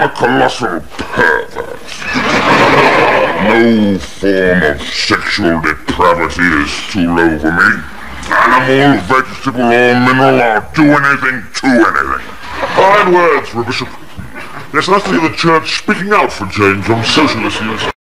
I am a colossal pervert. No form of sexual depravity is too low for me. Animal, vegetable, or mineral, I'll do anything to anything. Fine words, Bishop. It's nice to hear the church speaking out for change on social issues.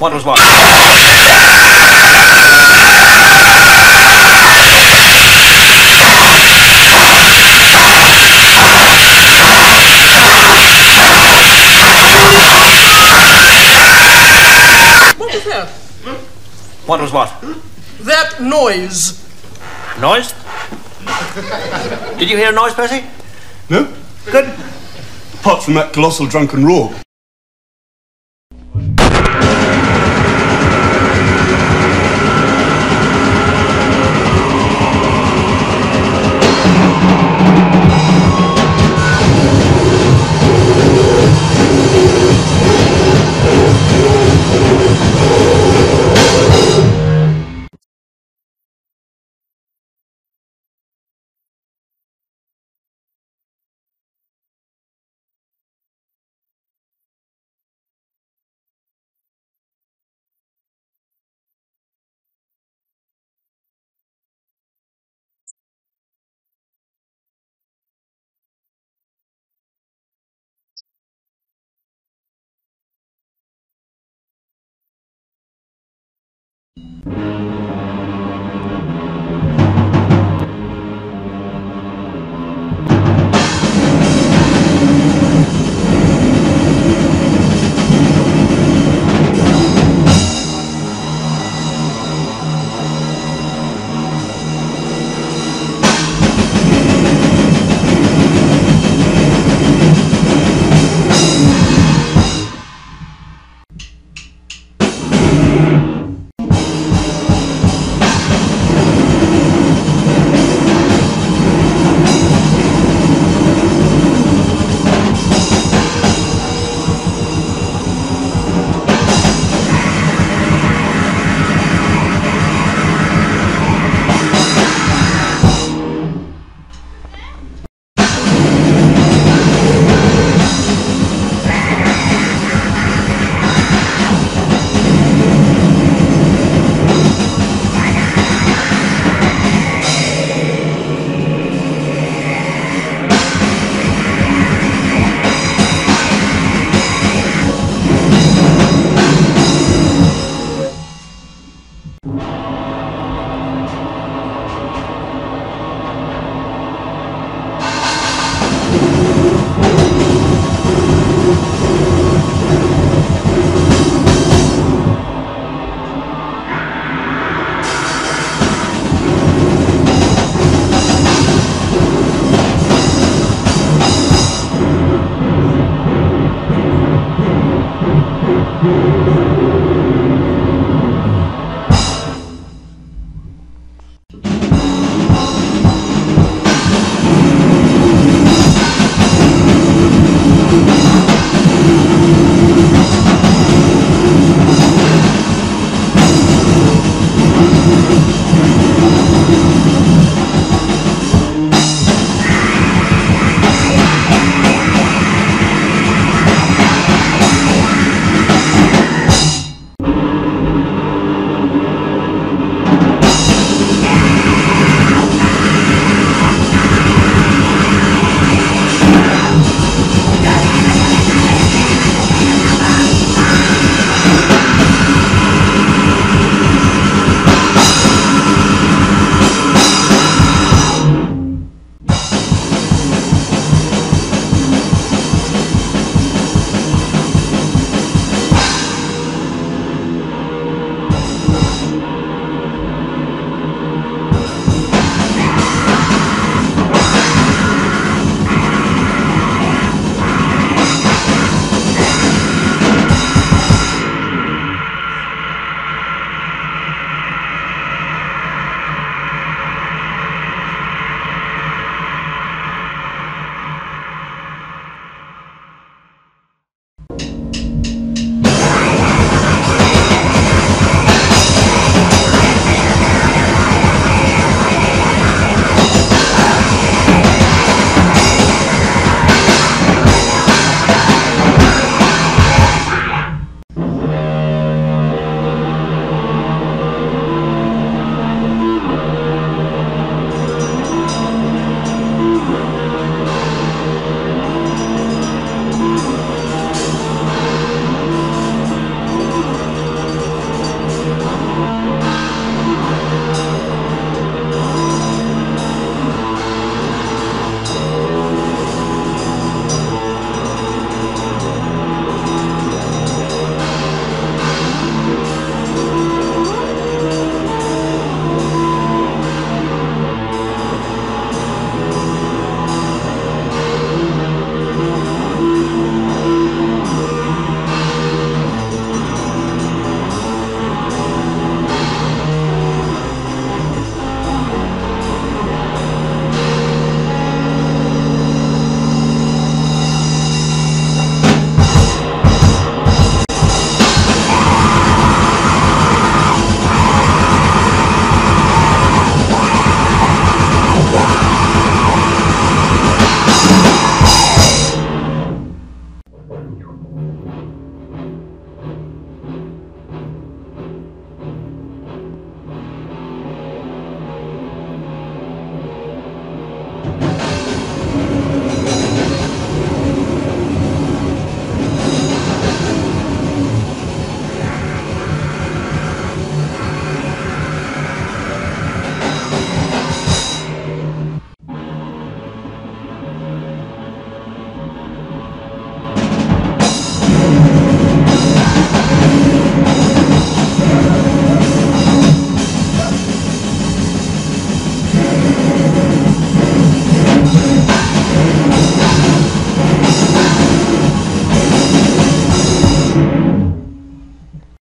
What was what? What was that? What was what? That noise. Noise? Did you hear a noise, Percy? No? Good. Apart from that colossal drunken roar.